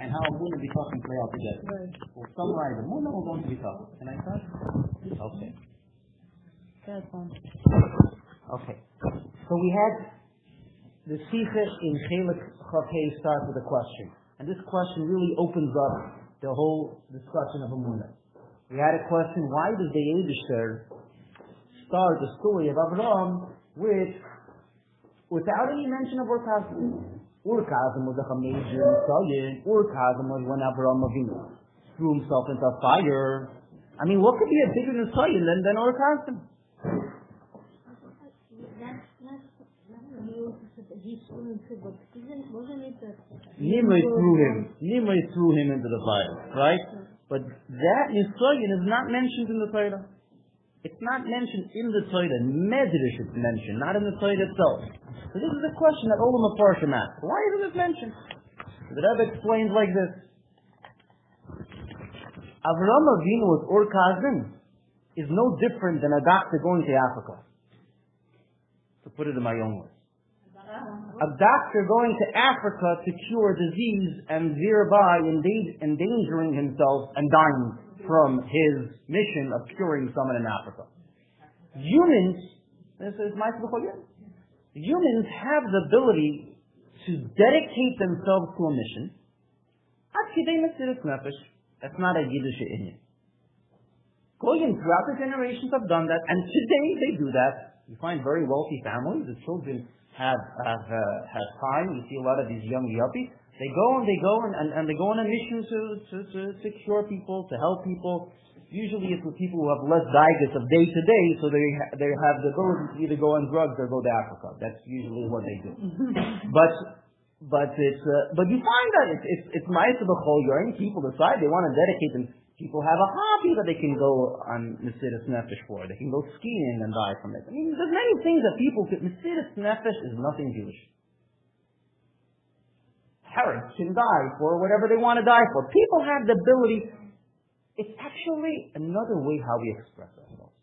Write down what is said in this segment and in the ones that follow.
and how Amun and Bitachon play out together. Right. We'll summarize Amun and we'll go into Bitachon. Can I start? Okay. That's fine. Okay. So we had the Sikha in Chelik Chafei start with a question. And this question really opens up the whole discussion of Emunah. We had a question, why does the Yedishter start the story of Abraham with, without any mention of Ur Kasdim? Ur Kasdim was a major Nisayon. Urkazim was when Abraham Avinu threw himself into fire. I mean, what could be a bigger Nisayon than, than Ur Kasdim? Nimrod threw him. Nimrod threw him into the fire, right? But that Nisayon is not mentioned in the Torah. It's not mentioned in the Torah. Medrash is mentioned, not in the Torah itself. So this is a question that Olam Aparshim asked. Why isn't it mentioned? The Rebbe explains like this. Avram Avinu with Ur Kasdim is no different than a doctor going to Africa. To put it in my own words. A doctor going to Africa to cure disease and thereby enda- endangering himself and dying from his mission of curing someone in Africa. Humans, this is humans have the ability to dedicate themselves to a mission. That's not a Yiddish Indian. Goyim throughout the generations have done that, and today they do that. You find very wealthy families, the children have have uh, have time. You see a lot of these young yuppies. They go and they go and, and, and they go on a mission to, to, to, to cure people, to help people. Usually it's with people who have less diets of day to day, so they ha- they have the ability to either go on drugs or go to Africa. That's usually what they do. but but it's uh, but you find that it's it's it's nice of the whole year. People decide they want to dedicate them. People have a hobby that they can go on Mesiris Nefesh for. They can go skiing and die from it. I mean, there's many things that people could. Mesiris Nefesh is nothing Jewish. Parents can die for whatever they want to die for. People have the ability. It's actually another way how we express ourselves.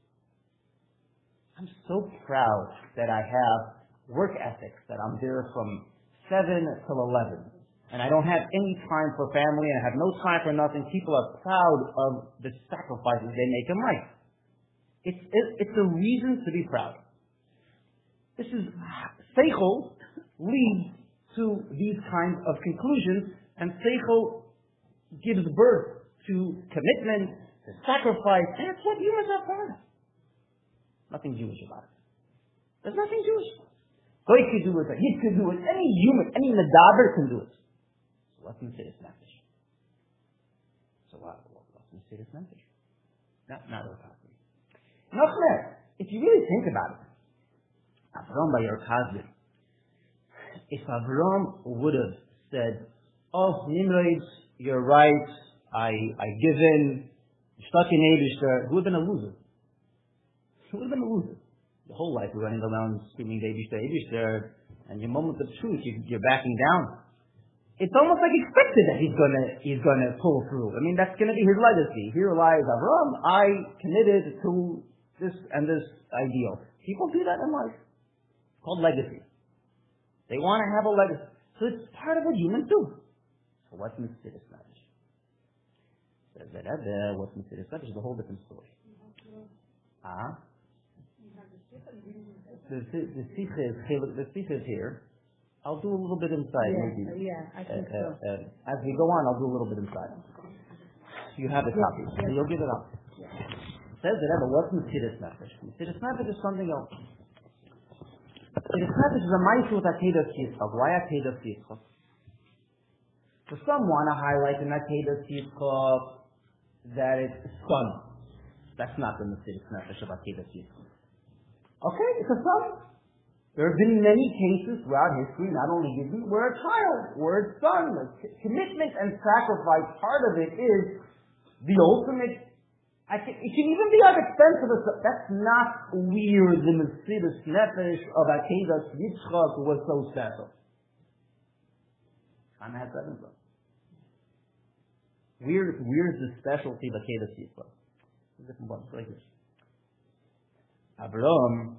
I'm so proud that I have work ethics, that I'm there from 7 till 11. And I don't have any time for family, and I have no time for nothing. People are proud of the sacrifices they make in life. It's, it, it's a reason to be proud. This is, Seichel leads to these kinds of conclusions, and Seichel gives birth to commitment, to sacrifice, and it's what humans are proud of. Nothing Jewish about it. There's nothing Jewish. Goy could do it, he could do it, any human, any Medaber can do it. So what's Mesiris Nefesh? So what, what, what's Mesiris Nefesh? Not, not a copy. Nachmer, if you really think about it, Avram by cousin, if Avram would have said, oh, Nimrod, you're right, I, I give in, stuck in Abishter, who would have been a loser? Who would have been a loser? The whole life running around screaming Abishter, Abishter, and your moment of truth, you, you're backing down. It's almost like expected that he's gonna, he's gonna pull through. I mean, that's gonna be his legacy. Here lies Avram, I committed to this and this ideal. People do that in life. It's called legacy. They want to have a legacy. So it's part of what humans do. So what's? Says the Rebbe, what's Mesiris Nefesh is a whole different story. Ah? The, the, the Sikha is, the Sikha is here. I'll do a little bit inside, Yeah, maybe. yeah, I Uh, think uh, so. uh, as we go on, I'll do a little bit inside. You have the copy, so you'll give it up. Says the Rebbe, what's Mesiris Nefesh? Mesiris Nefesh is something else. Mesiris Nefesh is a ma'aseh with Akedah Yitzchak. Why Akedah Yitzchak? So some want to highlight in Akedah Yitzchak that it's fun. That's not the Mesiris Nefesh of Akedah Yitzchak. Okay, it's a son. There have been many cases throughout history, not only Yidden, where a child, where a son, commitment and sacrifice, part of it is the ultimate. I can, it can even be at expense of son. That's not where the Mesiris Nefesh of Akedah Yitzchak was so special. Hannah had seven sons. Where, where's the specialty of Akedah Yitzchak? Different ones, like this. Abraham,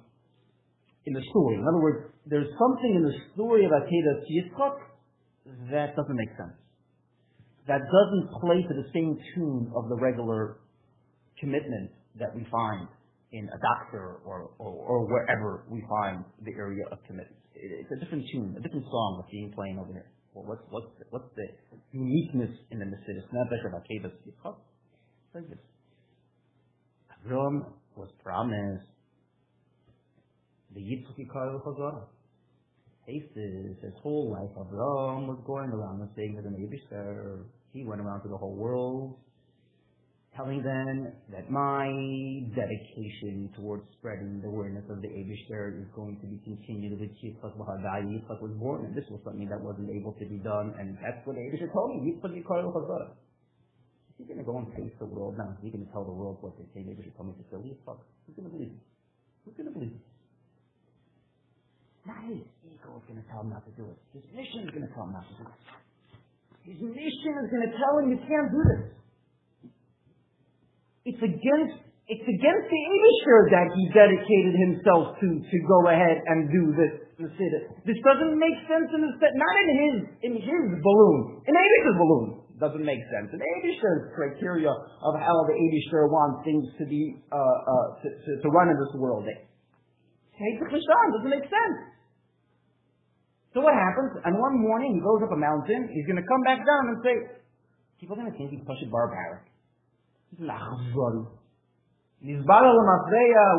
in the story. In other words, there's something in the story of Akedah Yitzchak that doesn't make sense. that doesn't play to the same tune of the regular commitment that we find in a doctor or, or, or wherever we find the area of commitment. It's a different tune, a different song that's being playing over here. Well, what's, what's, the, what's the uniqueness in the Mesiris Nefesh of Akedah Yitzchak? Like this. Avram was promised the Yitzchak Chazorah his whole life, Avram was going around and saying that an Abishter, he went around to the whole world, telling them that my dedication towards spreading the awareness of the Abishter is going to be continued with Yitzchak Bahadai. Yitzchak was born, and this was something that wasn't able to be done, and that's what Abishter told me. Yitzchak Yikar. He's going to go and face the world now. He's going to tell the world what they say. Abishter told me to kill Yitzchak. Who's going to believe him? Who's going to believe him? Not his ego is going to tell him not to do it. His mission is going to tell him not to do it. His mission is going to tell him you can't do this. It's against it's against the Abishur that he dedicated himself to to go ahead and do this. This doesn't make sense in his not in his in his balloon. In Abishur's balloon doesn't make sense. In Abishur's criteria of how the Abishur wants things to be uh, uh, to, to, to run in this world. Doesn't make sense. So what happens? And one morning he goes up a mountain, he's going to come back down and say, people are to think he's Pashut barbaric.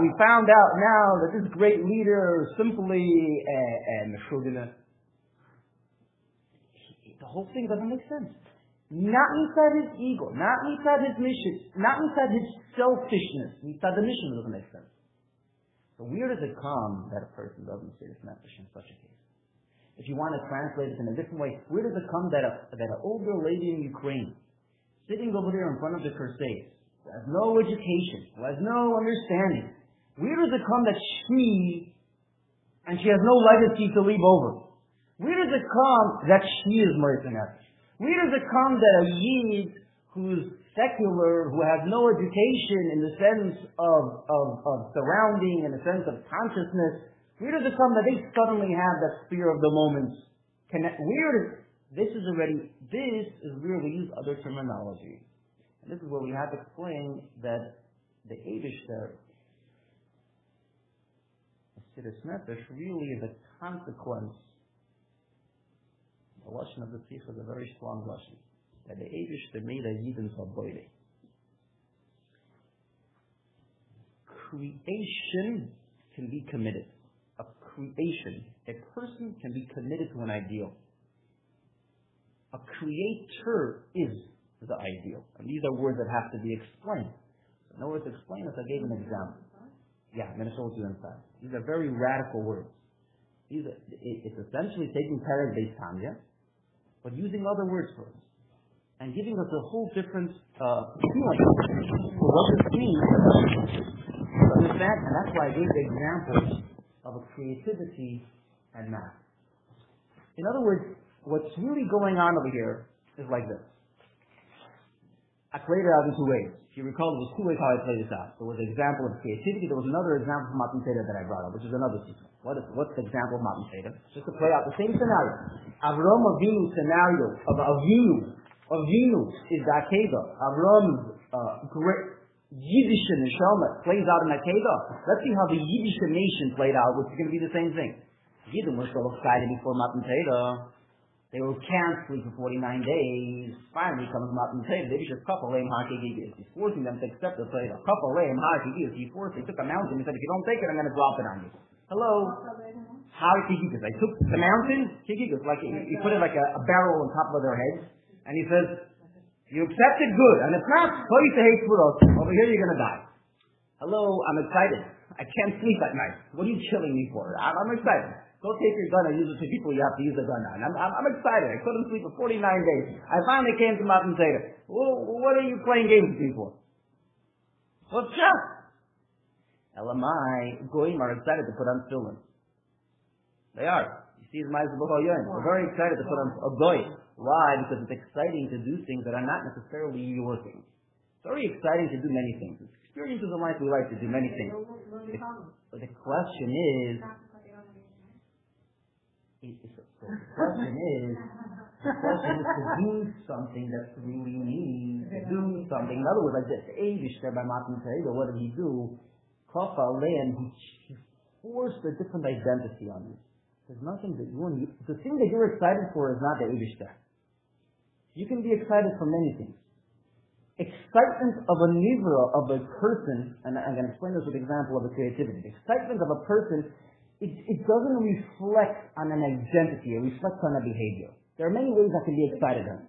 We found out now that this great leader simply and uh, the whole thing doesn't make sense. Not inside his ego, not inside his mission, not inside his selfishness, inside the mission doesn't make sense. So where does it come that a person doesn't say this message in such a case? if you want to translate it in a different way, where does it come that a, that an older lady in Ukraine, sitting over there in front of the crusades, who has no education, who has no understanding, where does it come that she, and she has no legacy to leave over? Where does it come that she is mercenary? Where does it come that a Yid who's secular, who has no education in the sense of, of, of surrounding, in the sense of consciousness, where does it come that they suddenly have that fear of the moment? Where does, this is already, this is where we use other terminology. And this is where we have to explain that the Abishter, Siddur Nefesh, really is a consequence. The Lashon of the Tzich is a very strong Lashon. That the Abishter made a Yidin Saboide. Creation can be committed A creation, a person can be committed to an ideal. A creator is the ideal. And these are words that have to be explained. In order to explain this, I gave an example. Yeah, I'm going to show it to you inside. These are very radical words. These are, it's essentially taking Perek Beis Tanya, but using other words for us. And giving us a whole different uh, feeling for what this means. Understand? And that's why I gave the examples of a creativity and math. In other words, what's really going on over here is like this. I played it out in two ways. If you recall, there was two ways how I played this out. There was an example of creativity. There was another example of Matan that I brought up, which is another secret. What is, what's the example of Matan Just to play out the same scenario. Avram Avinu scenario of Avinu. Avinu is the Akedah. Avram's uh, great, Yiddish neshama plays out in Akedah. Let's see how the Yiddish nation played out, which is going to be the same thing. Yidden were still excited before Matan Torah. They were canceling for 49 days. Finally comes Matan Torah. They just couple lame hakigigis. He's forcing them to accept the Torah. Couple lame hakigigis. He forced, he took a mountain. He said, if you don't take it, I'm going to drop it on you. Hello? Hakigigis. I took the mountain, kigigis, like he, put it like a, a barrel on top of their heads. And he says, you accept it, good. And if not, you to hate for us. Over here, you're going to die. Hello, I'm excited. I can't sleep at night. What are you killing me for? I'm excited. Go take your gun and use it to people you have to use the gun on. I'm, I'm, I'm excited. I couldn't sleep for 49 days. I finally came to Matan Torah. Well, what are you playing games with me for? What's up? LMI, Goyim are excited to put on tefillin. They are. You see, They're very excited to put on a goy. Why? Because it's exciting to do things that are not necessarily your thing. It's very exciting to do many things. It's experiences in life we like to do many things. But the, but the question is, the question is, to something that's really mean, to do something. In other words, like this, Abishter by Matan Torah, what did he do? Kafa land, he forced a different identity on you. There's nothing that you want. The thing that you're excited for is not the Abishter. You can be excited for many things. Excitement of a nivra, of a person, and I'm going to explain this with an example of a creativity. The excitement of a person, it, it doesn't reflect on an identity, it reflects on a behavior. There are many ways I can be excited on.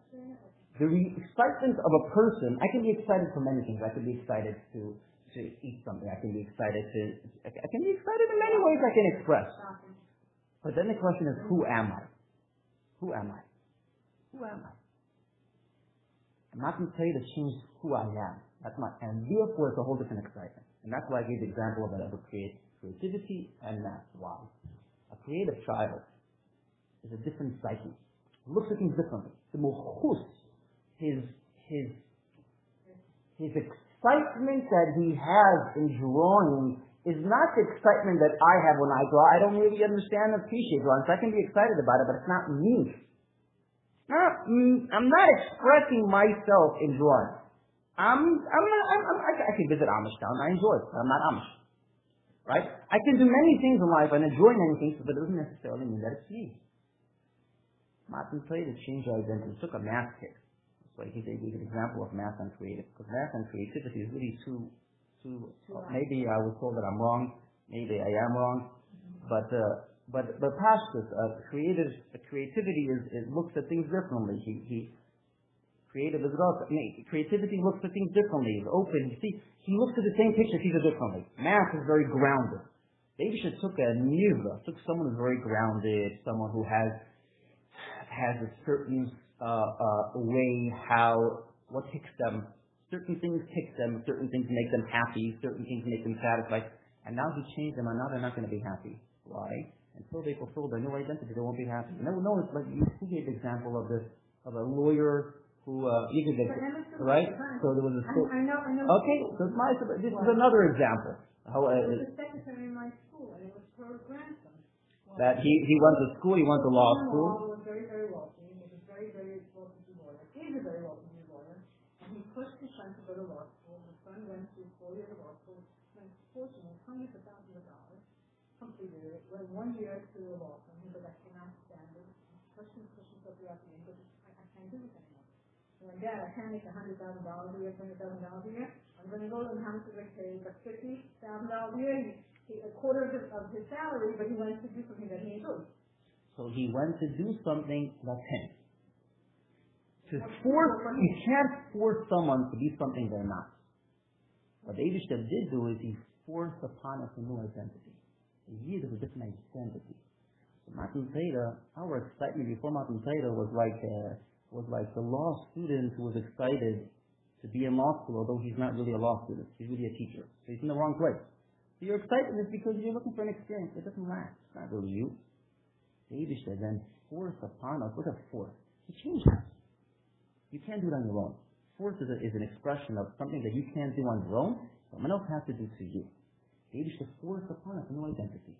The re- excitement of a person, I can be excited for many things. I can be excited to, to eat something. I can be excited to, I can be excited in many ways I can express. But then the question is, who am I? Who am I? Who am I? I'm not going to tell you to change who I am. That's my, and therefore it's a whole different excitement. And that's why I gave the example of, of create, creativity and math. Why? A creative child is a different psyche. Looks at things differently. The mohus, his, his, his excitement that he has in drawing is not the excitement that I have when I draw. I don't really understand and appreciate drawing, so I can be excited about it, but it's not me. Not, I'm not expressing myself in drawing. I'm, I'm not, I'm, I'm, I can visit Amish town. I enjoy it, but I'm not Amish. Right? I can do many things in life and enjoy many things, but it doesn't necessarily mean that it's me. Martin played to change our identity. Took a math kit. That's why he gave an example of math and creative. Because math and creativity is really two, two, uh, maybe I was told that I'm wrong. Maybe I am wrong. But, uh, but but Pashtus, uh, creative creativity is it looks at things differently. He he creative is mean, creativity looks at things differently. He's open. You see, he looks at the same picture, sees it differently. Math is very grounded. Should took a niva, took someone who's very grounded, someone who has has a certain uh, uh, way how what ticks them. Certain things tick them, certain things make them happy, certain things make them satisfied. And now he changed them, and now they're not going to be happy. Why? until they fulfill their new identity, they won't be happy. No, no, it's like you gave the example of this of a lawyer who uh, you could right? So there was a school. I, I know, I know. Okay, so my this is another example. How uh, was a secretary in my school, and it was her grandson. that he he went to school. He went to law school. He was very very wealthy. He was a very very wealthy lawyer. He's a very wealthy lawyer, and he pushed his son to go to law school. His son went to four years of law school, spent fortunately hundreds of thousands of dollars completed it, went one year to the law firm. He said, I cannot stand it. Questions, questions so throughout the year. I, I can't do this anymore. So my dad, I can't make a hundred thousand dollars a year, twenty thousand dollars a year. I'm going to go to the house and pay but fifty thousand dollars a year. He, a quarter of his, of his salary, but he went to do something that he enjoyed. So he went to do something that's him. To force, you can't force someone to be something they're not. What Abishtab did do is he forced upon us a new identity years of a different identity. So Matan Torah, our excitement before Matan Torah was like uh, was like the law student who was excited to be in law school, although he's not really a law student. He's really a teacher. So he's in the wrong place. So your excitement is because you're looking for an experience. It doesn't last. It's not really you. The said, then force upon us. Look at force. He changed us. You can't do it on your own. Force is, a, is an expression of something that you can't do on your own. Someone else has to do to you. Maybe to force upon us a new identity.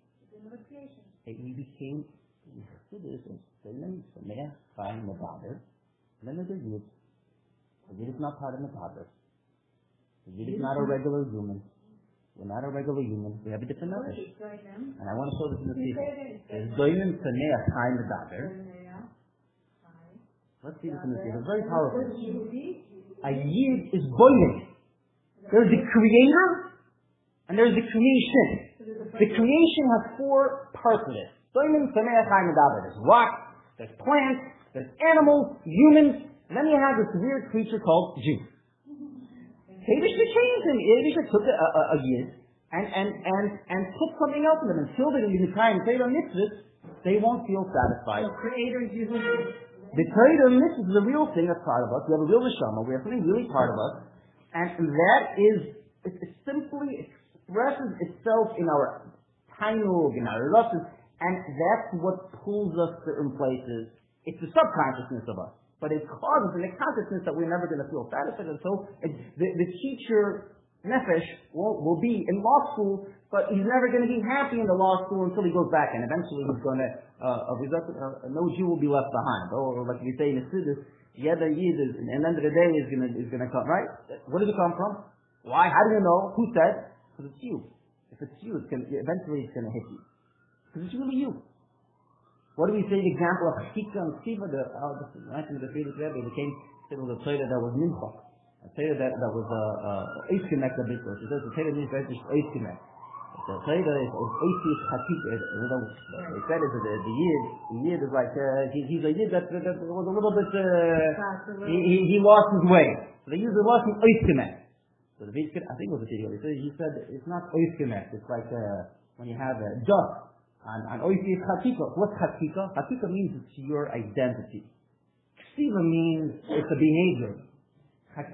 Hey, we became Chassidus and Selim, Sameach, Chaim, Medaber. Then there's a Yid. The Yid is not part of. The Yid is not a regular human. We're not a regular human. We have a different nefesh. And I want to show this in the people. There's Doimim, Sameach, Chaim, Medaber. Let's see this in the people. It's very powerful. A Yid is boiling. There's the creator and there's the creation. The creation has four parts of it. There's rock, there's plants, there's animals, humans, and then you have this weird creature called Jew. Abishta changed him. Abishta took a, a, a yid and, and, and, and put something else in them. Until they can try and say their mitzvahs, they won't feel satisfied. The creator is using the creator mitzvahs is a real thing that's part of us. We have a real neshama. We have something really part of us. And that is, it, it's simply, expresses itself in our tainug, in our losses, and that's what pulls us certain places. It's the subconsciousness of us. But it causes in the consciousness that we're never going to feel satisfied. And so the, the teacher, Nefesh, will, will be in law school But he's never going to be happy in the law school until he goes back, and eventually he's going to, uh, uh, uh, no Jew will be left behind. Or like we say in the Siddur, Yeda Yid is, and the end of the day is going to, is going to come, right? Where does it come from? Why? How do you know? Who said? Because it's you. If it's you, it's gonna, eventually it's going to hit you. Because it's really you. What do we say the example of Chika and Siva, the, uh, the, the Frierdiker Rebbe, they came to the Torah that was Mincha. A Torah that, that was, uh, uh, Eiskimek, the big He says the Torah means Eiskimek. The Torah is atheist hakika. They said it, the, the Yid, the Yid is like, uh, he, he's a Yid that, that, that was a little bit, uh, he, he, he lost his way. So they use the word oiskemet. So the Vizkir, I think it was a video, he said, he said it's not oiskemet, it's like, uh, when you have a dust. And, and is hakika. What's hakika? Hakika means it's your identity. Ksiva means it's a behavior.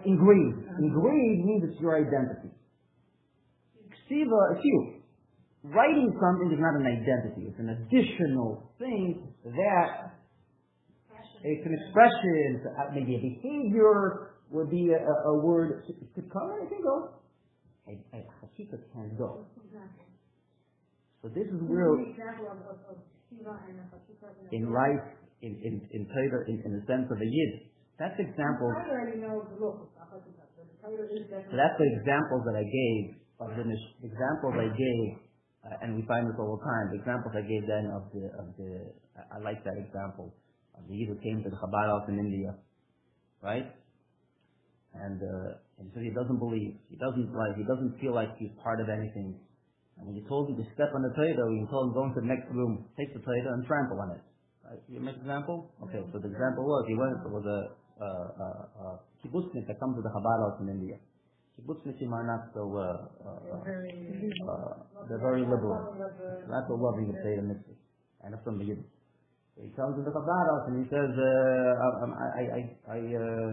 Engraved. Engraved means it's your identity. Ksiva, it's you. Writing something is not an identity. It's an additional thing that it's an expression, uh, maybe a behavior would be a, a word. Could come and it can go. A, a hakika can go. So this is real. in life, in in in Torah, in, in the sense of a yid. That's example. So that's the examples that I gave of the examples I gave uh, and we find this all the time. The examples I gave then of the of the I, I like that example of the yid who came to the Chabad house in India, right? And uh, and so he doesn't believe, he doesn't like, he doesn't feel like he's part of anything. And when you told him to step on the Torah, you told him go into the next room, take the Torah and trample on it. Right? You make an example? Okay, so the example was he went, was a, a, a, a kibbutznik that comes to the Chabad house in India. Kibbutznikim are not so, uh, uh, uh, they're very liberal. Not so loving the Torah mitzvah. And from the Yiddish. He comes to the Chabad and he says, uh, I, I, I, I uh,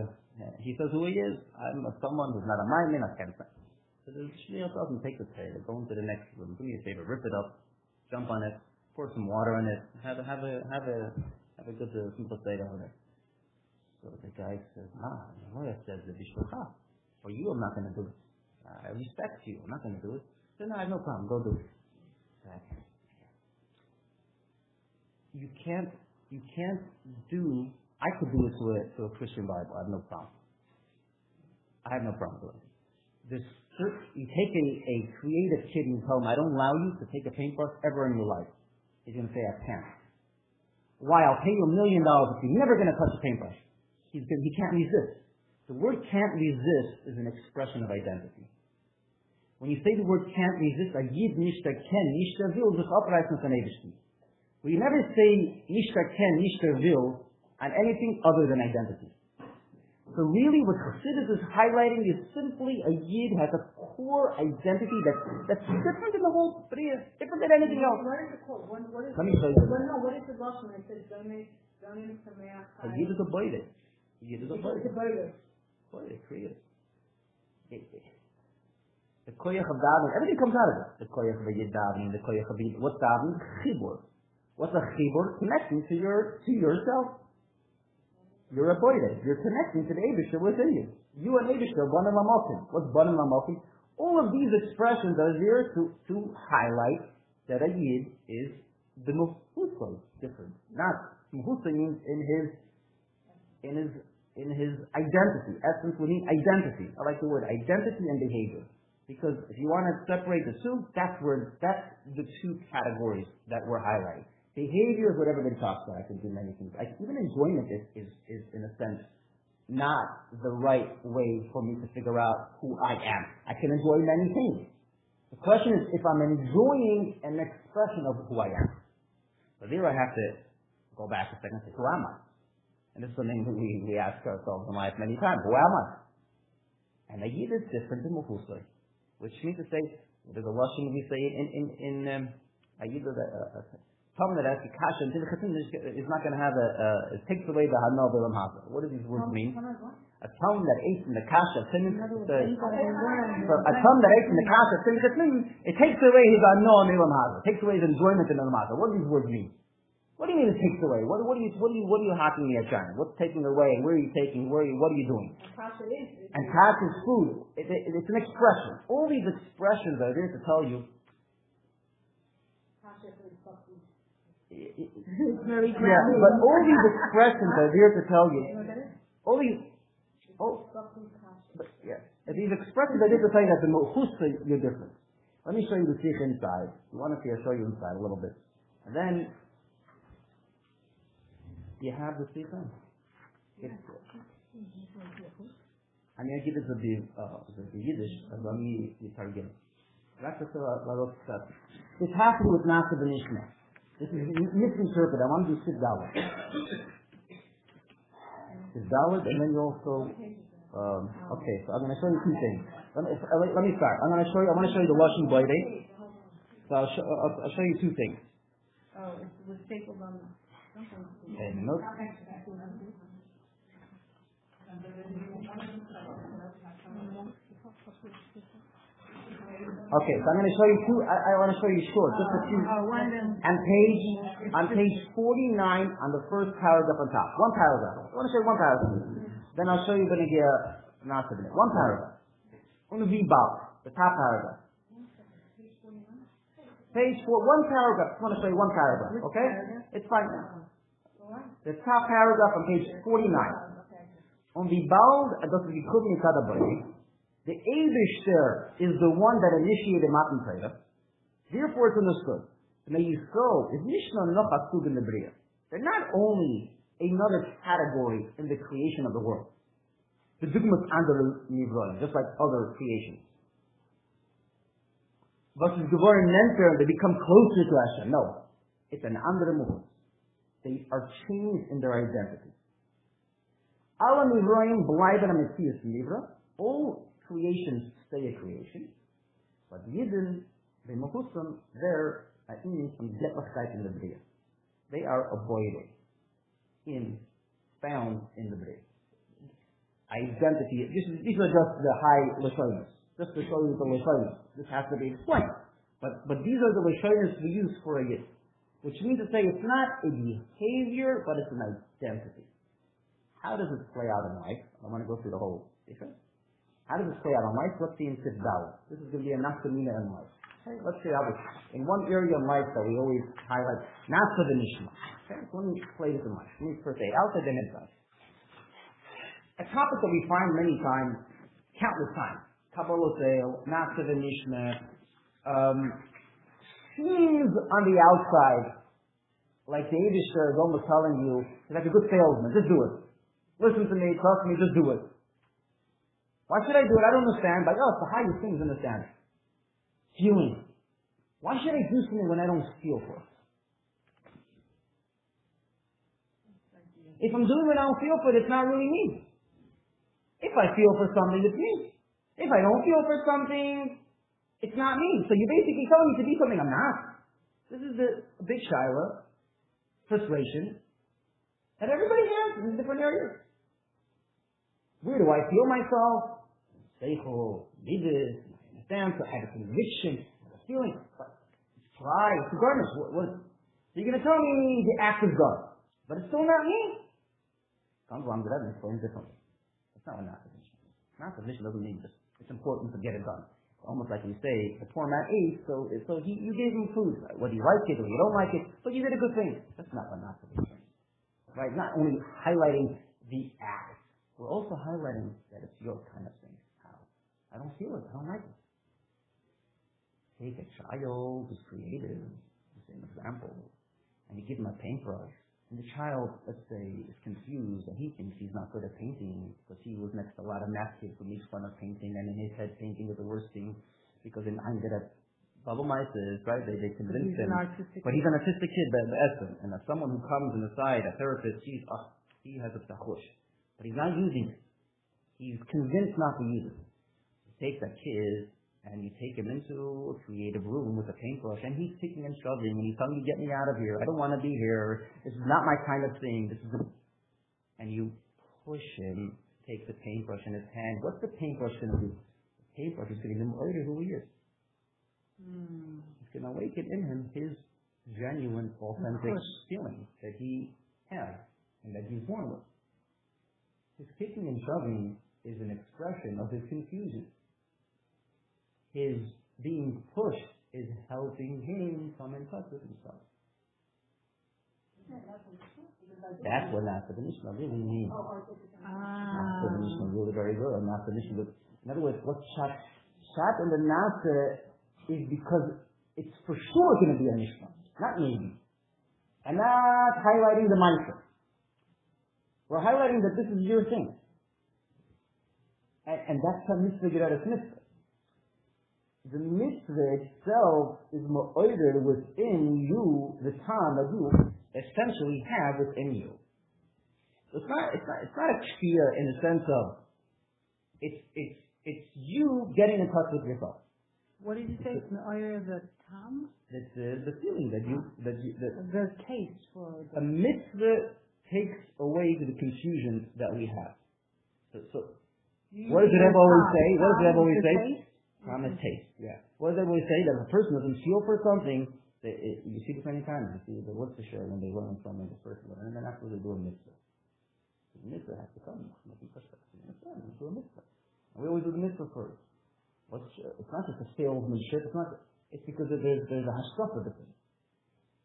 he says who he is. I'm someone who's not a Maimon, not Kemsa. So the Shmiel doesn't take the Torah, go into the next room, do me a favor, rip it up, jump on it, pour some water in it, have a, have a, have a, have a good uh, simple Torah on it. So the guy says, ah, the lawyer says the Bishulcha. For you, I'm not going to do it. I respect you. I'm not going to do it. So no, I have no problem. Go do it. You can't. You can't do. I could do it to a to a Christian Bible. I have no problem. I have no problem doing it. This you take a, a creative kid you tell him, I don't allow you to take a paintbrush ever in your life. He's going to say, I can't. Why? I'll pay you a million dollars if you're never going to touch a paintbrush. He's going, he can't resist. The word can't resist is an expression of identity. When you say the word can't resist, a yid nishta ken, nishta vil, sich upreißen von Eberstein. We never say nishta ken, nishta vil on anything other than identity. So really what Chassidus is highlighting is simply a yid has a core identity that's, that's different than the whole Bria, different than anything else. What is the quote? What, what is Let me tell you. Well, no, what is the Lashon? It says, donate, donate A yid is a boide. A yid is a boide. It's a boide. Boy, they. The koyach of davening, everything comes out of it. The koyach of yid davening, the koyach of yid, what's davening? Chibur. What's a chibur? Connecting to your, to yourself. You're a boide. You're connecting to the Abishah within you. You and Abishah, banim lamokim. What's one banim lamokim? All of these expressions are here to, to highlight that a yid is the muhusa, different. Not, muhusa means in his, in his in his identity. Essence would mean identity. I like the word identity and behavior. Because if you want to separate the two, that's where that's the two categories that we're highlighting. Behavior is what everybody talks about. I can do many things. I, even enjoyment is, is, is in a sense not the right way for me to figure out who I am. I can enjoy many things. The question is if I'm enjoying an expression of who I am. So there I have to go back a second and say, who am I? And this is something that we, we ask ourselves in life many times. Who am I? And a yid is different than muhusay, which means to say, there's a lashon we say in in in um, a yid is a, Tom that asks kasha until the is not going to have a, a it takes away the hanal bilam hasa. What do these words mean? A tongue that ate in the kasha tinin so a tongue that ate in the kasha tinin it takes away his hanal bilam hasa. It takes away his enjoyment in the hasa. What do these words mean? What do you mean it takes away? What, what are you what are you what are you hacking me at China? What's taking away? Where are you taking? Where are you, what are you doing? And kasha is food. It, it, it's an expression. All these expressions are there to tell you Very grounded. Yeah, but all these expressions are here to tell you. All these, all, yeah, these expressions are here to tell you that the mochusa you're different. Let me show you the Sikh inside. You want to see, I'll show you inside a little bit. And then, you have the Sikh on. It's, אני אגיד את זה ביידיש, אז אני אתרגם. רק רוצה להראות קצת. It happened with Naaseh V'nishma. This is misinterpreted. I want to do Sid Dalit. Sid Dalit, and then you also, um, okay, so I'm going to show you two things. Let me, uh, let me start. I'm going to show you, I want to show you the Lashon Boide. So I'll show, I'll, I'll show you two things. Oh, it was stapled on. Okay, note. Okay, so I'm going to show you two, I, I want to show you short, just a few. One of. On page, on page 49 on the first paragraph on top. One paragraph. I want to show you one paragraph. Then I'll show you going to get not a minute. One paragraph. On the the top paragraph. Page four, one paragraph. I want to show you one paragraph, okay? It's fine now. The top paragraph on page 49. On the bound, das ist gekommen in Kadabari, the Abishter is the one that initiated Matan Torah. Therefore, it's understood. And the Yisrael is Mishnah Noch Asug in the Bria. They're not only another category in the creation of the world. The Dugmas under Nivroim, just like other creations. But the Gevorim Nenter, they become closer to Hashem. No. It's an andere movement. They are changed in their identity. Alle Nivroim bleiben Messias Nivra. All creations stay a creation. But Yidden, the Mechusam, they're a Detlachkeit in the Bria. They are avoided in, found in the Bria. Identity, this is, these are just the high Lashonis. Just to show you the Lashonis. This has to be explained. But, but these are the Lashonis we use for a Yid. Which means to say it's not a behavior, but it's an identity. How does it play out in life? I want to go through the whole picture. In life? Let's see in Sifdal. This is going to be a nafkamina in life. Okay, let's see how in one area in life that we always highlight, nafka the nishma. Okay, so let me play this in life. Let me first say, outside and. A topic that we find many times, countless times, Kabbalah nafka the nishma, um, seems on the outside like the Abishter is almost telling you, like a good salesman, just do it. Listen to me, trust me, just do it. Why should I do it? I don't understand. Like, oh, it's the highest things understand. Feeling. Why should I do something when I don't feel for it? If I'm doing what I don't feel for it, it's not really me. If I feel for something, it's me. If I don't feel for something, it's not me. So you're basically telling me to be something I'm not. This is the big Shiloh frustration that everybody has in different areas. Where do I feel myself? Seichel, midas, I have a conviction, a feeling, it's pride, it's regardless. What, what, so you're going to tell me the act is God, but it's still not me. Comes along with that and explains differently. That's not not position is. Position doesn't mean this. It's important to get it done. Almost like you say, the poor man ate, so so he you gave him food. Whether you like it or you don't like it, but you did a good thing. That's not position is. Right? Not only highlighting the act, we're also highlighting that it's your kind of? I don't feel it. I don't like it. Take a child who's creative, the same example, and you give him a paintbrush, and the child, let's say, is confused, and he thinks he's not good at painting because he was next to a lot of math kids who makes fun of painting, and in his head, painting is the worst thing because in I'm good at bubble mices, right? They, they convince him. But he's an artistic kid, the essence. And as someone who comes on the side, a therapist, sees, ah, he has a tachush. But he's not using it. He's convinced not to use it. Take that kid and you take him into a creative room with a paintbrush and he's kicking and shoving and he's telling you, get me out of here. I don't want to be here. This is not my kind of thing. This is a... And you push him, take the paintbrush in his hand. What's the paintbrush going to do? The paintbrush is going to murder who he is. Hmm. It's going to awaken in him his genuine, authentic feeling that he has and that he's born with. His kicking and shoving is an expression of his confusion. His being pushed is helping him come in touch with himself. That's what Naaseh V'nishma really means. Naaseh V'nishma Ah. really very good. Naaseh V'nishma. In other words, what Shat, Shat and the Nasa is because it's for sure going to be a Nishma, not maybe. And not highlighting the mindset. We're highlighting that this is your thing. And, and that's how mitzvah get out of mitzvah. The mitzvah itself is ordered within you, the time that you essentially have within you. So It's not, it's not, it's not a fear in the sense of, it's, it's, it's you getting in touch with yourself. What did you say? It's the oil the tongue? It's uh, the feeling that you, that you, that The taste for a mitzvah takes away the confusion that we have. So, so what does the Rebbe always say? What does the Rebbe always say? Time is taste. Yeah. What Rebbe always say? That a person doesn't feel for something, that it, you see this many times. You see the what's the share when they learn something the first learn, and then after they do a mitzvah. The mitzvah has to come. Making perspective. Mitzvah, you do a mitzvah. And we always do the mitzvah first. What's, uh, it's not just a salesmanship. It's not. It's because there's there's a hashkafa of the.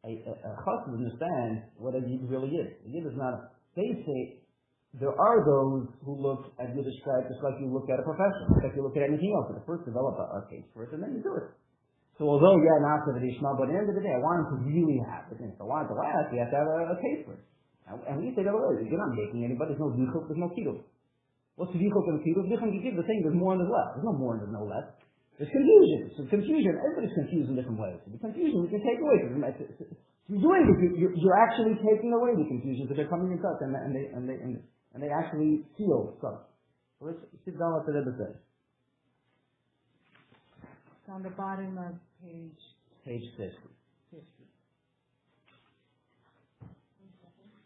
A, a, a chassid understands what a yid really is. A yid is not. A, they say there are those who look at Yiddishkeit just like you look at a profession, just like you look at anything else. You first develop a, a taste for it, and then you do it. So although, yeah, not for the Ishmael, but at the end of the day, I want him to really have it. If I want it to last, you have to have a, a taste for it. And, and we say that already. You're not making anybody. There's no vichuk, there's no kiddush. What's the vichuk and kiddush? Vichuk and kiddush, the thing, there's more and there's less. There's no more and there's no less. There's confusion. So confusion, everybody's confused in different ways. The confusion we can take away from it. You're doing it. You're, you're actually taking away the confusion because they're coming in touch and, and they and they and, and they actually feel stuff. So let's sit down what the Rebbe says. It's on the bottom of page Page six. 50.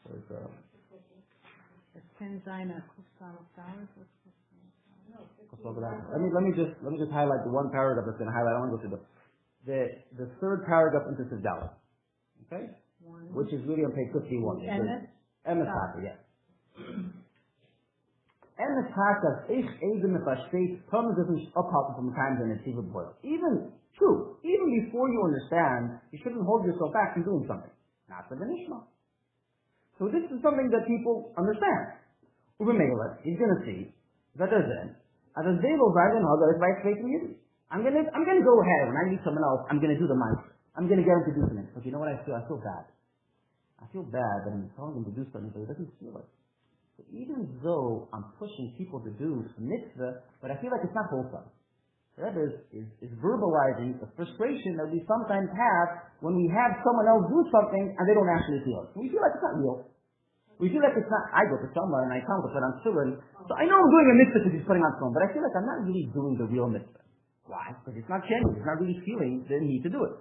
So it's, It's Penzina Kusama Flowers. What's let's look at that. Let me let me just let me just highlight the one paragraph that's going to highlight. I want to go through the the the third paragraph into Siddala. Okay, one? which is really on page says- Emet? Emes Taka, yeah. Emes Taka, ich I state, Thomas doesn't uphalten from times and achieve a boil. Even, true, even before you understand, you shouldn't hold yourself back from doing something. Not the Nishma. So this is something that people understand. Ubermela, he's gonna see, that is it. As a Zelo Zagan Hagar is by in you. I'm gonna, I'm gonna go ahead, when I meet someone else, I'm gonna do the mindset. I'm gonna get him to do something. But you know what I feel? I feel bad. I feel bad that I'm telling him to do something, but he doesn't feel it. So even though I'm pushing people to do mitzvah, but I feel like it's not wholesome. That is, is, is verbalizing the frustration that we sometimes have when we have someone else do something and they don't actually feel it. We feel like it's not real. We feel like it's not, I go to somewhere and I them to put on tefillin. So I know I'm doing a mitzvah because he's putting on tefillin, but I feel like I'm not really doing the real mitzvah. Why? Because it's not genuine. It's not really feeling the need to do it.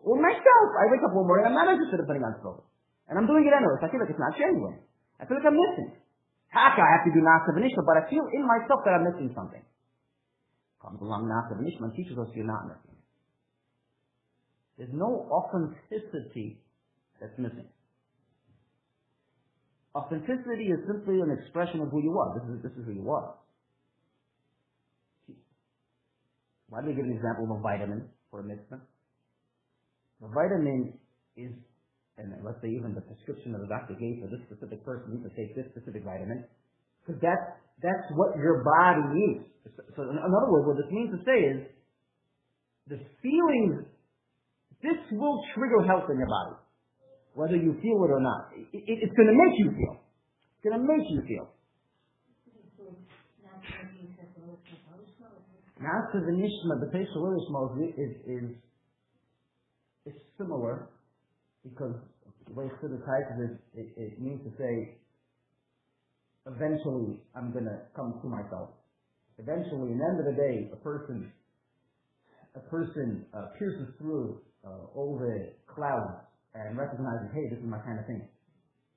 Or myself, I wake up one morning, and I'm not interested in putting on tefillin. And I'm doing it anyways. I feel like it's not genuine. I feel like I'm missing. Taka, I have to do Naaseh V'nishma, but I feel in myself that I'm missing something. Comes along Naaseh V'nishma and teaches us you're not missing. There's no authenticity that's missing. Authenticity is simply an expression of who you are. This is, this is who you are. Why do we give an example of a vitamin for a mitzvah? The vitamin is, and let's say even the prescription that the doctor gave for this specific person to take this specific vitamin, because that's, that's what your body needs. So in other words, what this means to say is, the feelings, this will trigger health in your body, whether you feel it or not. It, it, it's going to make you feel. It's going to make you feel. Now to the nishma, the facial ishma is, is, is similar because the way it, it, it means to say, eventually I'm going to come to myself. Eventually, in the end of the day, a person, a person uh, pierces through uh, all the clouds and recognizes, hey, this is my kind of thing.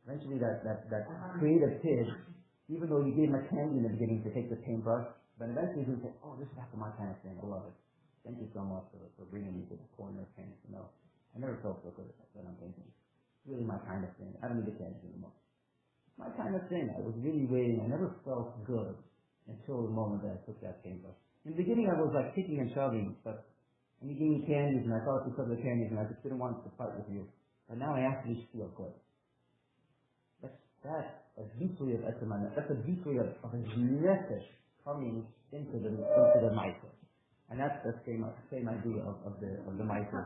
Eventually, that that that creative kid, even though you gave him a candy in the beginning to take the paintbrush, but eventually he'll say, oh, this is after my kind of thing. I love it. Thank you so much for, for bringing me to the corner of paint. You know, I never felt so good that. I'm thinking, it's really my kind of thing. I don't need the candy anymore. It's my kind of thing. I was really waiting. I never felt good until the moment that I took that paintbrush. In the beginning, I was like kicking and shoving, but and you gave me candies, and I thought because of the candies, and I just didn't want to fight with you. But now I actually feel good. That's a bitui of etzemana. That's a bitui of, of his nefesh coming into the into the ma'aser. And that's the same same idea of, of the of the ma'aser.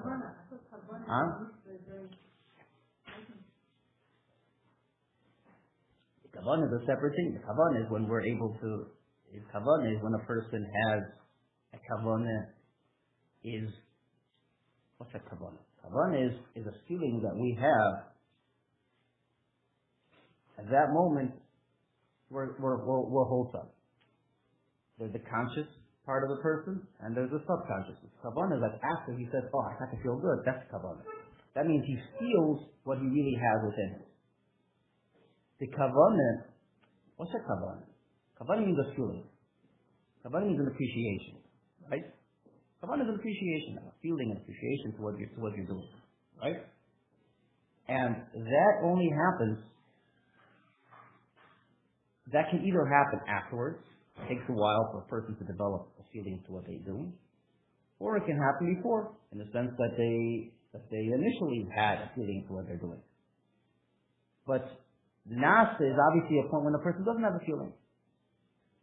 Huh? The kavanah is a separate thing. The kavanah is when we're able to. The kavanah is when a person has a kavanah is what's a kavanah? Kavanah is is a feeling that we have at that moment, we're, we're, we're, we're. There's the conscious part of the person, and there's the subconscious. Kavanah is like after he says, oh, I have to feel good. That's kavanah. That means he feels what he really has within him. The kavanah, what's a kavanah? Kavanah means a feeling. Kavanah means an appreciation, right? Kavanah is an appreciation, a feeling appreciation to what you're, what you're doing, right? And that only happens that can either happen afterwards, it takes a while for a person to develop a feeling to what they're doing, or it can happen before, in the sense that they that they initially had a feeling to what they're doing. But Naaseh is obviously a point when the person doesn't have a feeling.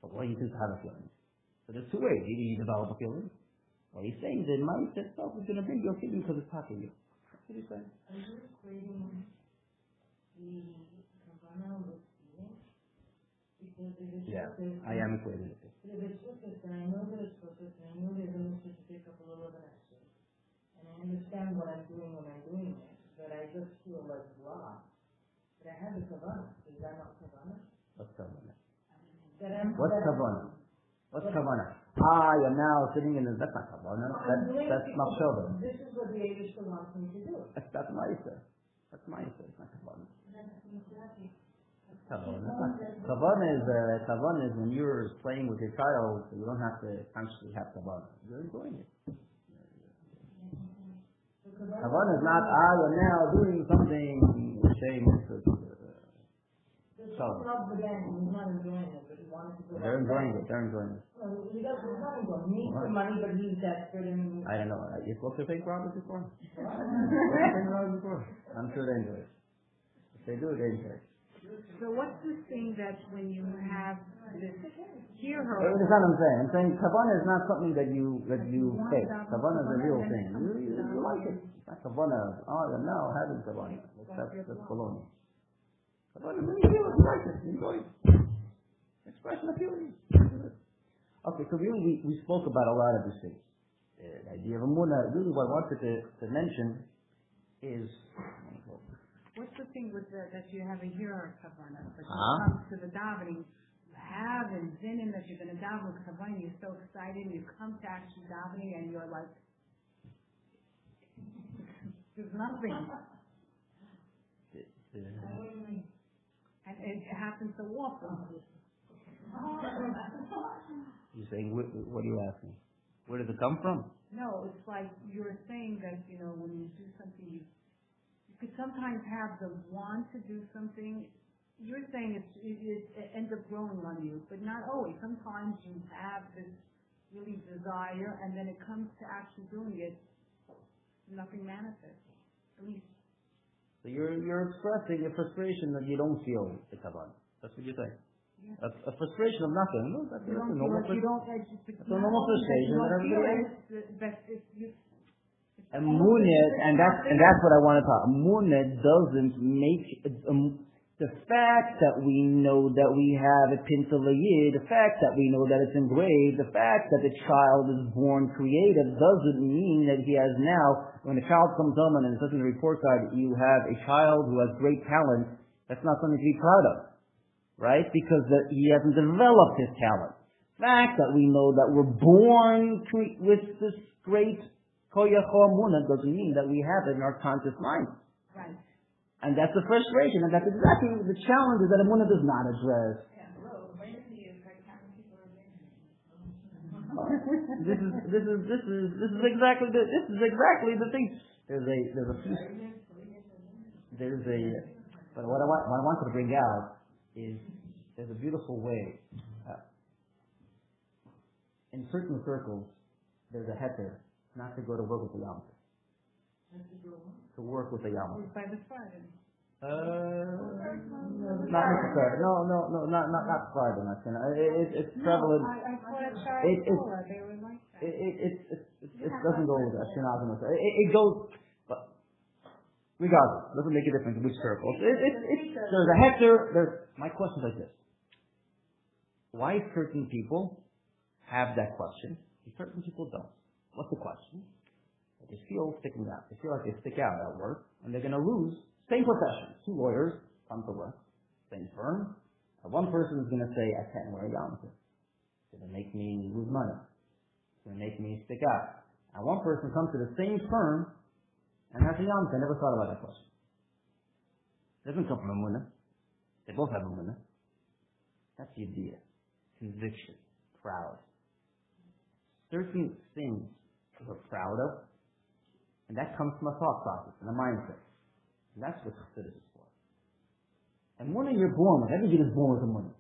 But what do you do have a feeling? So there's two ways. Either you develop a feeling, or he's saying the mindset itself is going to bring you feeling because it's talking you. That's what he's saying. Are you equating the kavana with yeah, I am equating it. If it's focused, and I know that it's focused, and I know there's a little specific of a little bit extra, and I understand what I'm doing when I'm doing it, but I just feel like blah. But I have the kavana. Is that not kavana? What's kavana? That I'm, What's that kavana? What's kavana? Ah, you're now sitting in the, that's not kavana. That's, that's machshava. This is what the Eibush wants me to do. That's, that's ma'isa. That's ma'isa. It's not kavana. Exactly. Is uh, is when you're playing with your child, so you don't have to consciously have kavana. You're enjoying it. Kavana is not I am now doing something saying go They're enjoying it. They're enjoying it. No, he doesn't, he's not enjoying it. He needs the money, but he's desperate and. I don't know. Uh, you supposed to pay Robert before? Pay Robert before? I'm sure they enjoy it. If they do, they enjoy it. So what's this thing that when you have this hear her? That's what I'm saying. I'm saying kavana is not something that you that you fake. Kavana is a real thing. You, you, you like it. It's not kavana. Oh, you're now having kavana. That's that's baloney. Kavana when you feel it, you you enjoy it. Expression of feeling. Okay, so really we, we spoke about a lot of these things. The idea of Emunah, really what I wanted to, to mention is What's the thing with the, that you have a hero kavana, but when Huh? it uh-huh. comes to the davening, you have and in that you're going to daven with kavana, you're so excited, you come to actually davening and you're like, there's nothing. And it happens so often. You're saying, what, what are you asking? Where does it come from? No, it's like you're saying that, you know, when you do something, you, you could sometimes have the want to do something. You're saying it's, it, it, it ends up growing on you, but not always. Sometimes you have this really desire, and then it comes to actually doing it, nothing manifests. At least, you're you're expressing a frustration that you don't feel the kavan. That's what you're saying. Yeah. A, a frustration of nothing. No, that's, that's a normal frustration. That's a normal frustration you that don't feel everybody it, it's- but if you, And that's and that's what I want to talk. Munit doesn't make um, the fact that we know that we have a pintele yid, the fact that we know that it's engraved, the fact that the child is born creative doesn't mean that he has now, when a child comes home and it says in the report card, you have a child who has great talent, that's not something to be proud of, right? Because the, he hasn't developed his talent. The fact that we know that we're born cre- with this great koyachomuna doesn't mean that we have it in our conscious mind. right. And that's the frustration, and that's exactly the challenge that Emunah does not address. This is this is this is this is exactly the this is exactly the thing. There's a there's a piece there's a but what I want what I wanted to bring out is there's a beautiful way. Uh, in certain circles, there's a heter not to go to work with the yamter. To work with the yamter. By the Friday. Uh, not necessarily. No, no, no, not not not quite enough. You know, it, it, it's prevalent. No, I, I thought It- it- Shara they were like. It it it, it, it, it doesn't go with Ashkenazim. It, it, it goes, but regardless, doesn't make a difference which circles. It, it, it, there's a heter. There's my question is like this: Why certain people have that question and certain people don't? What's the question? They feel sticking out. They feel like they stick out at work, and they're going to lose. Same profession, two lawyers come to work, same firm. And one person is going to say, "I can't wear a yarmulke. It's going to make me lose money. It's going to make me stick out." And one person comes to the same firm and has a yarmulke. I never thought about that question. It doesn't come from Emunah. They both have Emunah. That's the idea. Conviction. Proud. Certain things we're proud of, and that comes from a thought process and a mindset. That's what Chassidus is for. And one you're born with, everybody is born with Emunah.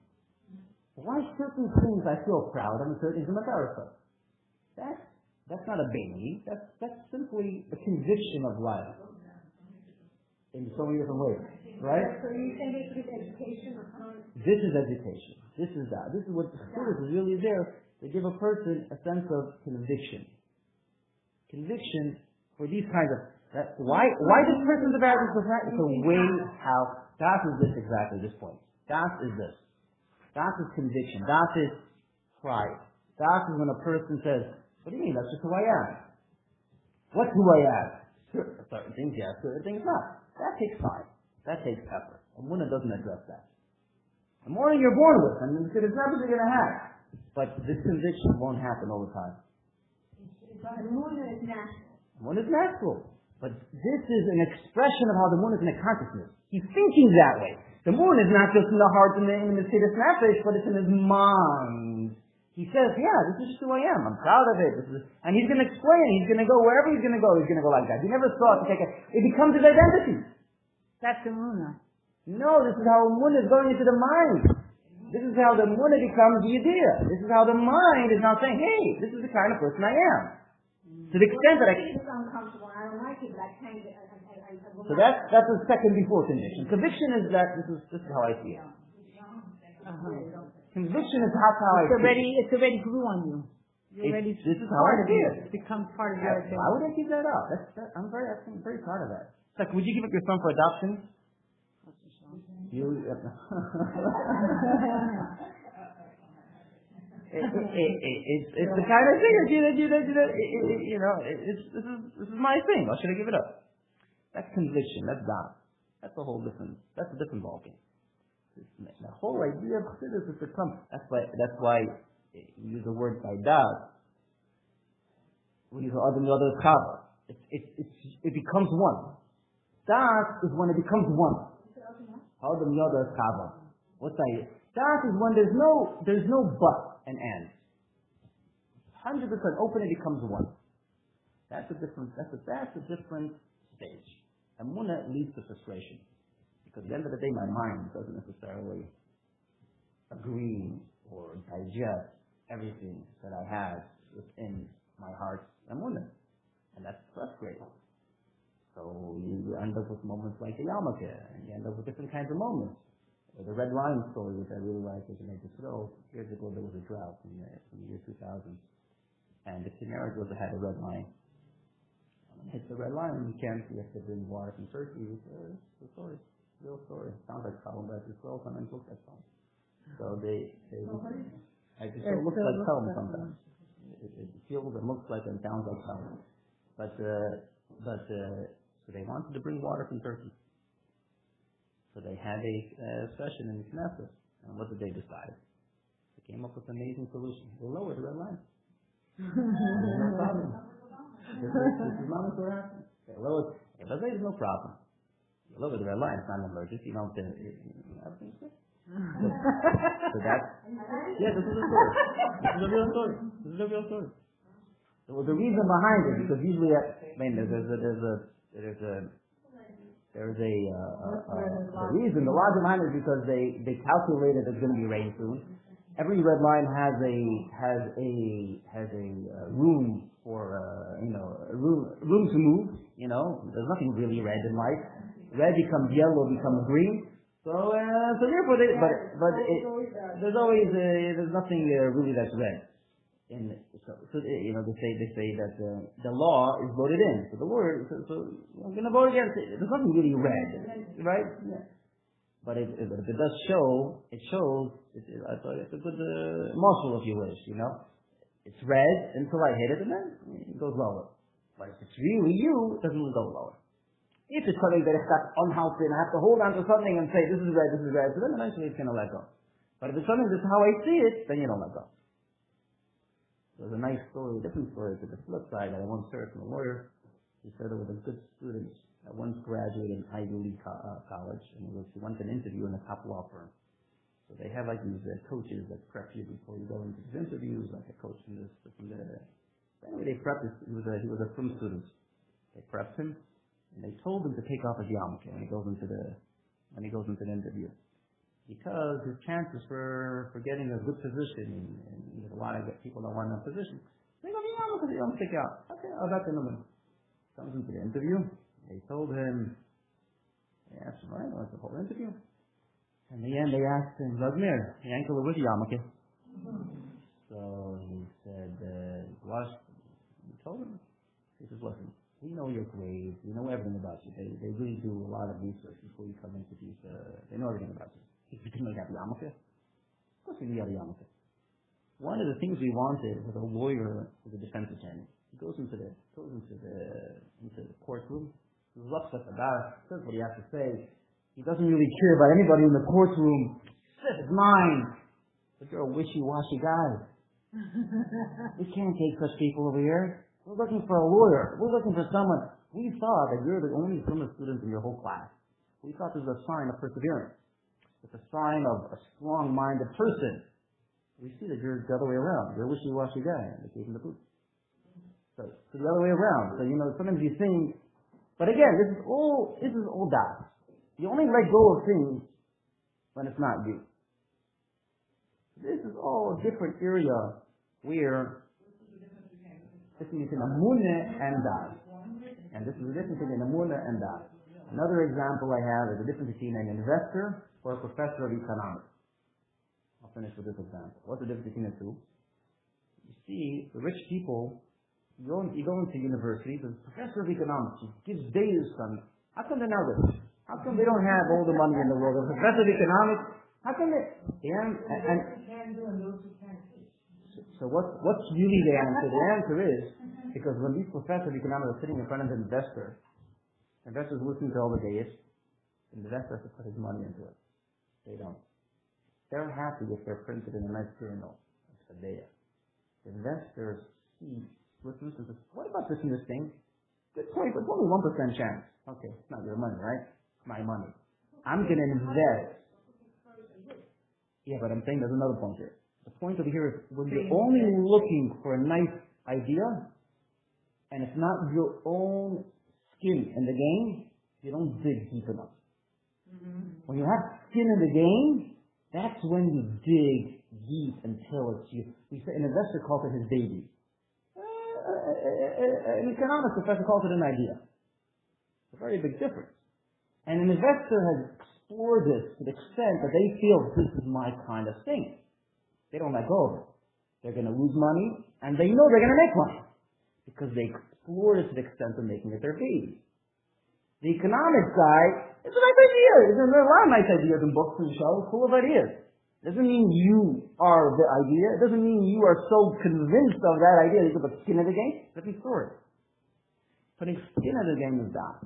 Why certain things I feel proud of and certain things I'm embarrassed of? That's, that's not a baby. That's, that's simply a conviction of life. In so many different ways. Right? So you think it's with education or? This is education. This is that. This is what Chassidus is really there to give a person a sense of conviction. Conviction for these kinds of that, why why this person's about this is that it's a way how that is this exactly this point. That is this. That is conviction. That is pride. That is when a person says, What do you mean? That's just who I am. What's who I am? Certain things yes, certain things not. That takes time. That takes effort. And Emunah doesn't address that. The more you're born with, and it's it's never going to have. But this conviction won't happen all the time. But the moon is natural. One is natural. But this is an expression of how the moon is in a consciousness. He's thinking that way. The moon is not just in the heart and the, in the Mesirus Nefesh, but it's in his mind. He says, yeah, this is just who I am. I'm proud of it. This is, and he's going to explain. He's going to go wherever he's going to go. He's going to go like that. He never thought to take it. It becomes his identity. That's the Muna. No, this is how the moon is going into the mind. This is how the moon becomes the idea. This is how the mind is now saying, hey, this is the kind of person I am. To the extent that I It's uncomfortable. I don't like it, but I can't. I, I, I, I So that's that's the second before conviction. Conviction is that this is this is how I see it. Uh-huh. Conviction is how, how I It's see it. it's already grew on you. You're already this is how part I see it. It becomes part of your Why would I keep that out? That's, that, I'm very I'm very proud of that. It's like, would you give up your son for adoption? You. It, it, it, it, it's, it's the kind of thing that you that you that you, that, you know it, it's this is this is my thing. Why should I give it up? That's conviction. That's God. That's a whole different. That's a different ballgame. The whole idea of chassidus is to come. That's why. That's why we use the word Das. We use the other the other chava. It it it it becomes one. Das is when it becomes one. Adam Yoda Chava. What's that? Das is when there's no there's no but and and. Hundred percent open it becomes one. That's a different that's a that's a different stage. And that leads to frustration. Because at the end of the day my mind doesn't necessarily agree or digest everything that I have within my heart and woman. And that's frustrating. So you end up with moments like the yarmulke, and you end up with different kinds of moments. The red line story, which I really like, was made to throw. Years ago, there was a drought in the, in the year 2000, and the Kinneret was had a red line. When it hits the red line, you can't. You have to bring water from Turkey. It's a, it's a story, real story. Sounds like Talmud, but it's well sometimes looks like Talmud. So they, they I just, it looks like Talmud sometimes. It, it feels and looks like and sounds like Talmud. But uh, but uh, so they wanted to bring water from Turkey. So they had a uh, session in Knesset, and what did they decide? They came up with an amazing solution. They lowered the red line. no problem. This is, this is not what happened. They lowered. If I there's no problem, you lower the red line. It's not an emergency. You don't. Uh, everything's good. So, so that's yeah. This is a story. This is a real story. This is a real story. So the reason behind it, because usually, I mean, there's a, there's a, there's a, there's a, uh, uh, uh, the reason, the logic behind it is because they, they calculated it's going to be rain soon. Every red line has a, has a, has a uh, room for, uh, you know, room, room to move, you know. There's nothing really red in life. red becomes yellow, becomes green. So, uh, so therefore, they, but but it, there's always uh, there's nothing uh, really that's red. And so, so you know they say they say that uh, the law is voted in. So the word so, so I'm going to vote against it. There's nothing really red, right? Yeah. But if, if, it does show, it shows. It, it, I thought it's a good uh, muscle, if you wish. You know, it's red until I hit it, and then it goes lower. But if it's really you, it doesn't go lower. If it's something that is got unhealthy and I have to hold on to something and say, this is red, this is red, so then eventually it's to let go. But if it's something that's how I see it, then you don't let go. There's a nice story, a different story to the flip side I once heard from a lawyer. He said it was a good student that once graduated in Ivy League co- uh, college and was, he went to an interview in a top law firm. So they have like these uh, coaches that prep you before you go into these interviews, like a coach from this, from there. Anyway, they prepped this. He was a, he was a film student. They prepped him and they told him to take off his yarmulke when he goes into the when he goes into the interview, because his chances for for getting a good position and, there's a lot of people that want that position. Take off your yarmulke, you don't take out. Okay, I'll back in a. Comes into the interview. They told him. They asked him, right? What's the whole interview? In the end, they asked him, Vladimir, yankel with yarmulke. So he said, uh, wash. He told him. He says, listen, we know your grades. We know everything about you. They, they really do a lot of research before you come into these. Uh, they know everything about you. Think we have yarmulke? Of course we have yarmulke. One of the things we wanted was a lawyer as a defense attorney. He goes into the goes into the into the courtroom. He looks at the bar, says what he has to say. He doesn't really care about anybody in the courtroom. Says his mind. But you're a wishy-washy guy. we can't take such people over here. We're looking for a lawyer. We're looking for someone. We saw that you're the only criminal student in your whole class. We thought this was a sign of perseverance. It's a sign of a strong-minded person. We see that you're the other way around. You're a wishy-washy guy. They gave him the boot. So, so the other way around. So, you know, sometimes you think, but again, this is all, this is all that. You only let go of things when it's not you. This is all a different area where this is between Emunah and Das. And this is the difference between Emunah and Das. Another example I have is the difference between an investor or a professor of economics. I'll finish with this example. What's the difference between the two? You see, the rich people, you go, you go into university, the professor of economics gives data on how come they're not rich? How come they don't have all the money in the world? The professor of economics, how come they, yeah, and, and so what, what's really the answer? The answer is, because when these professors of economics are sitting in front of the investor, investors listen to all the data, the investor has to put his money into it. They don't. They're happy if they're printed in a nice journal. A data. Investors see, listen to this. What about this this thing? Good point, but only one percent chance. Okay, it's not your money, right? It's my money. I'm gonna invest. Yeah, but I'm saying there's another point here. The point over here is when you're only looking for a nice idea, and it's not your own skin in the game, you don't dig deep enough. Mm-hmm. When you have skin in the game, that's when you dig deep until it's you. We say an investor calls it his baby. Uh, uh, uh, uh an economics professor calls it an idea. It's a very big difference. And an investor has explored this to the extent that they feel this is my kind of thing. They don't let go of it. They're going to lose money, and they know they're going to make money because they explored it to the extent of making it their baby. The economics guy, it's a nice idea. There's a lot of nice ideas in books and shows, full of ideas. Doesn't mean you are the idea. It doesn't mean you are so convinced of that idea that you put skin in the game. Different story. Putting skin in the game is that.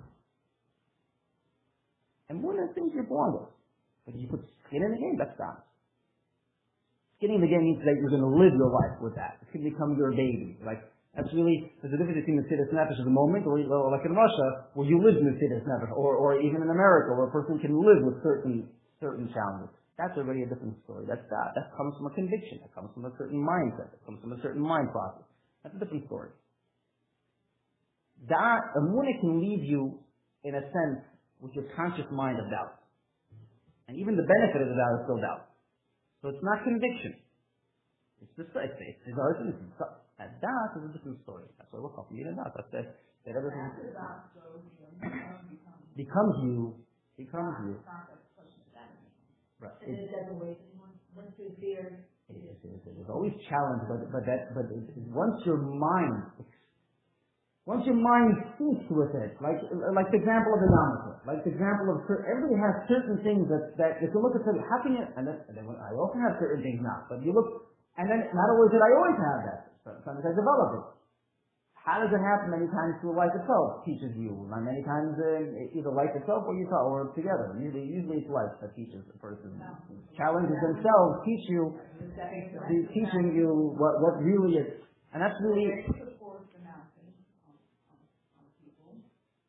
And one of the things you're born with. But if you put skin in the game, that's that. Skin in the game means that you're going to live your life with that. Going to become your baby. Like, that's really, there's a difference between the Mesirus Nefesh at the moment, or like in Russia, where you live in the Mesirus Nefesh, or, or even in America, where a person can live with certain, certain challenges. That's already a different story. That's that. That comes from a conviction. That comes from a certain mindset. That comes from a certain mind process. That's a different story. That, Emunah can leave you, in a sense, with your conscious mind of doubt. And even the benefit of the doubt is still doubt. So it's not conviction. It's just it's it's it's argument. And that is a different story. That's why we're calling it a doubt. That's that that everything. becomes you, becomes you. Stop it, push it back. Right. It doesn't wait anymore. Once you're It is, it is, it is always challenge, but, but that, but it, once your mind, once your mind speaks with it, like, like the example of the yarmulke, like the example of, everybody has certain things that, that if you look at them, how can you, and then, and then I also have certain things now, but you look, and then not always did I always have that, sometimes I develop it. How does it happen? Many times through life itself teaches you. Many times uh, either life itself or you talk or together. Usually, usually it's life that teaches a person. Challenges themselves teach you, teaching you what what really is, and that's really they put forth the mountain on, on, on people.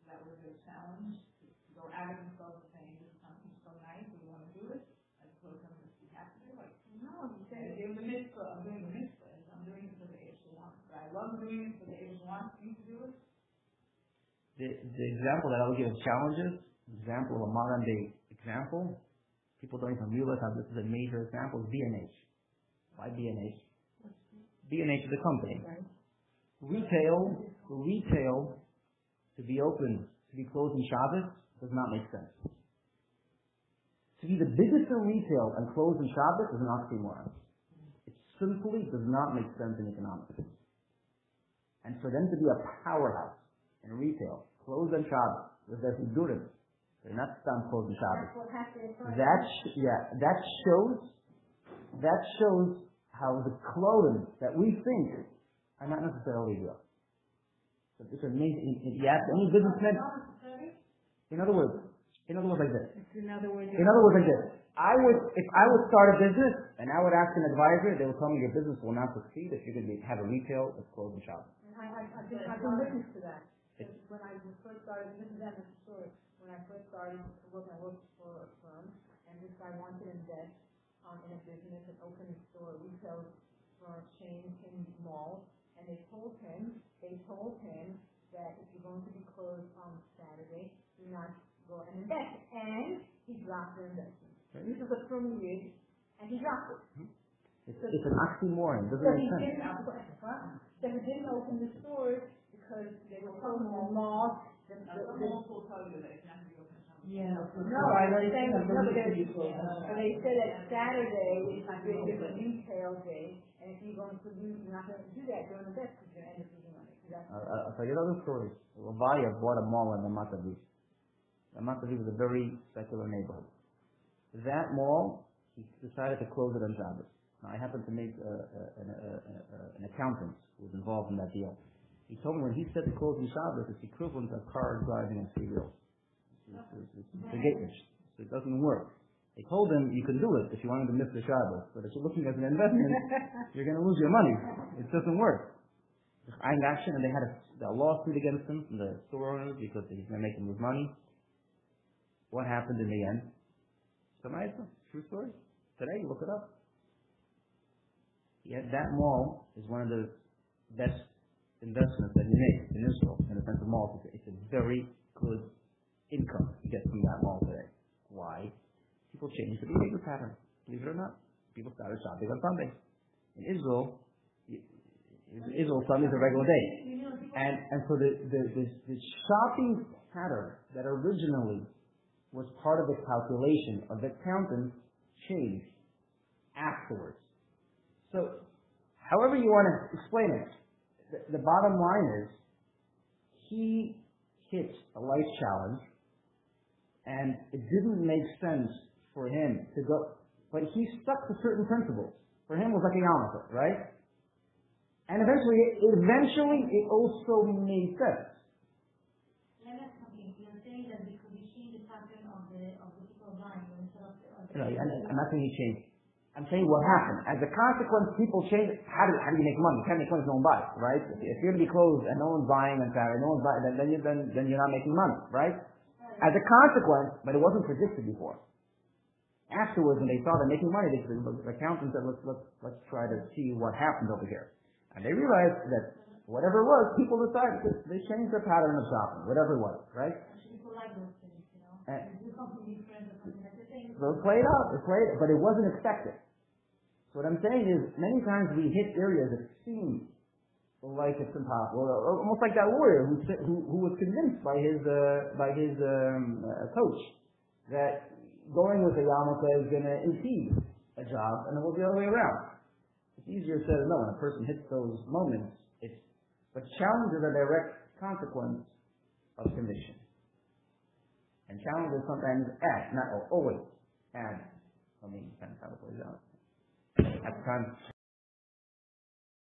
That was their challenge, to go out of themselves saying, this is something so nice, we want to do it, as opposed to them, we have to do it. No, he said, doing the mitzvah, I'm doing the mitzvah, and I'm doing it for the Echelon. But I love doing it for the Echelon, me to do it. The the example that I will give of challenges. Example of a modern day example. People don't even realize how this is a major example. Is B&H. Why B&H? B&H is a company. Retail, retail, to be open, to be closed on Shabbos does not make sense. To be the biggest in retail and closed on Shabbos is an oxymoron. It simply does not make sense in economics. And for them to be a powerhouse in retail, closed on Shabbos, their Hidurim, they're not done closed on Shabbos. That's. That sh- yeah, that shows that shows how the clothing that we think are not necessarily real. So it's amazing. If you ask any businessman, in other words, in other words, like this. In other words. In other words, like this. I would, if I would start a business and I would ask an advisor, they would tell me your business will not succeed if you're going to have a retail that's closed and shop. And I, I, I've been, I've been witness to that. When I first started, this is Emma's story, when I first started to work, I worked for a firm, and this guy wanted to invest, um, in a business and open a store, retail store chain in malls, and they told him, they told him that if you're going to be closed on Saturday, do not go and invest, and he dropped the investment. This was a firm he used, and he dropped it. It's, it's an oxymoron. It doesn't So make he sense. didn't, so he didn't open the stores because they were closed in the malls. The, Now, the, the, will tell you that it's not to be open. Yeah. no, I'm saying, no, but they, said that Saturday is a retail day, and if you're going to lose, you're not going to do that during the best because you're end up losing money. 'Cause that's- Uh, uh, I'll tell you another story. Leviev bought a mall in Ramat Aviv. Ramat Aviv is a very secular neighborhood. That mall, he decided to close it on Shabbos. Now, I happened to meet uh, uh, an, uh, uh, an accountant who was involved in that deal. He told me when he said to close on Shabbos, it's equivalent to a car driving on three wheels. Oh. It's, it's, it's, it's a gateway. So it doesn't work. They told him you can do it if you wanted to miss the Shabbos, but if you're looking at an investment, you're going to lose your money. It doesn't work. And they had a, a lawsuit against him from the store owners because he's going to make them lose money. What happened in the end? Somebody, true story. Today, you look it up. Yeah, that mall is one of the best investments that you make in Israel in the sense of malls. It's, a very good income you get from that mall today. Why? People change the behavior pattern. Believe it or not, people started shopping on Sunday. In Israel, Israel Sunday is a regular day. And, and so the, the, the, the shopping pattern that originally was part of the calculation of the accountant changed afterwards. So, however you want to explain it, the, bottom line is he hit a life challenge and it didn't make sense for him to go, but he stuck to certain principles. For him it was like a yarmulke, right? And eventually, eventually it also made sense. Let me ask something. You're saying that because we change the pattern of the, of people buying instead the. of the- and I'm not saying he changed. I'm saying what happened. As a consequence, people change. How do, how do you make money? You can't make money if no one buys, right? If, if you're going to be closed and no one's buying Saturday, no one's buying, then, then, you, then, then you're not making money, right? As a consequence, but it wasn't predicted before. Afterwards, when they saw they're making money, they, the, the accountant said, let's, let's, let's try to see what happened over here. And they realized that whatever it was, people decided, they changed their pattern of shopping, whatever it was, right? Actually, people like those things, you know? You do something different or something like the thing. So it played out, it played, but it wasn't expected. So what I'm saying is, many times we hit areas that seem like it's impossible, almost like that lawyer who who, who was convinced by his uh, by his um, uh, coach that going with a yarmulke is going to impede a job, and it will be the other way around. It's easier said than done. When a person hits those moments, it's but challenge is a direct consequence of conviction, and challenges sometimes add, not always add. I mean, depends how it plays out. At times.